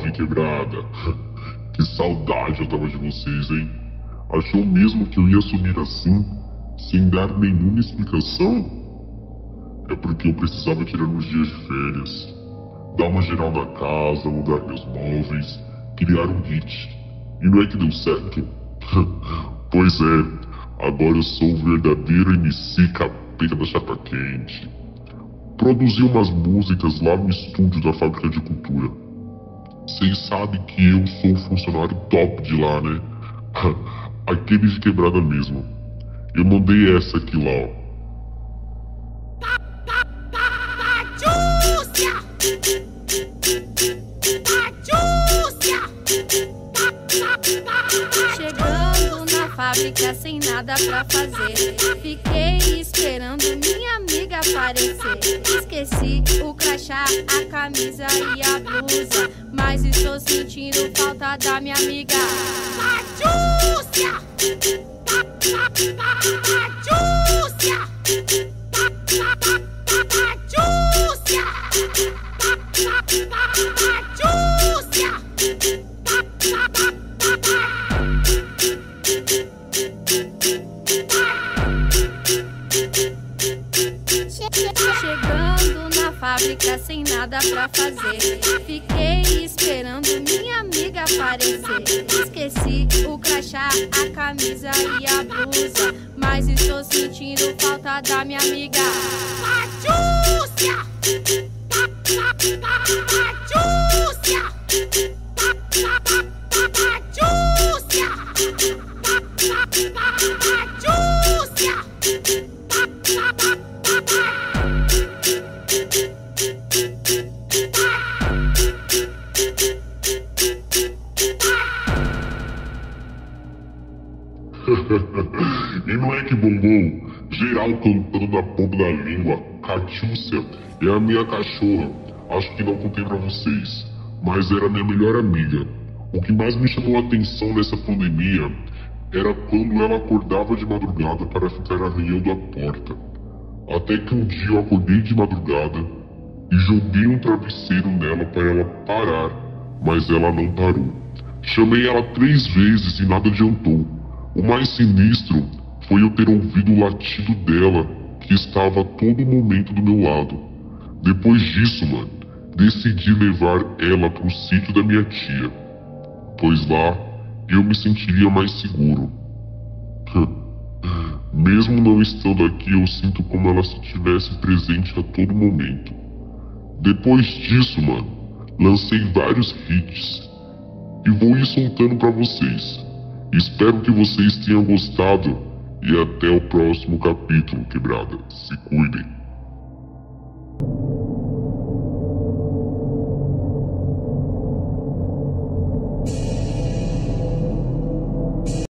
Salve, quebrada! Que saudade eu tava de vocês, hein? Achou mesmo que eu ia sumir assim, sem dar nenhuma explicação? É porque eu precisava tirar uns dias de férias, dar uma geral na casa, mudar meus móveis, criar um hit. E não é que deu certo? pois é, agora eu sou o verdadeiro MC capeta da chapa quente. Produzi umas músicas lá no estúdio da Fábrica de Cultura. Vocês sabem que eu sou funcionário top de lá, né? Aquele de quebrada mesmo. Eu mandei essa aqui lá, ó. Chegando na fábrica sem nada pra fazer. Fiquei esperando minha amiga aparecer. Esqueci o crachá, a camisa e a blusa. Mas estou sentindo falta da minha amiga. Patrícia! Patrícia! Chegando na fábrica sem nada pra fazer. Fiquei esperando minha amiga aparecer. Esqueci o crachá, a camisa e a blusa. Mas estou sentindo falta da minha amiga. Patrícia! Patrícia! e não é que bombou, geral cantando na ponta da língua. Catiúcia é a minha cachorra. Acho que não contei pra vocês, mas era minha melhor amiga. O que mais me chamou a atenção nessa pandemia era quando ela acordava de madrugada para ficar arranhando a porta. Até que um dia eu acordei de madrugada e joguei um travesseiro nela para ela parar, mas ela não parou. Chamei ela três vezes e nada adiantou. O mais sinistro foi eu ter ouvido o latido dela, que estava a todo momento do meu lado. Depois disso, mano, decidi levar ela pro sítio da minha tia, pois lá eu me sentiria mais seguro. Mesmo não estando aqui, eu sinto como ela se tivesse presente a todo momento. Depois disso, mano, lancei vários hits e vou ir soltando para vocês. Espero que vocês tenham gostado e até o próximo capítulo, quebrada. Se cuidem.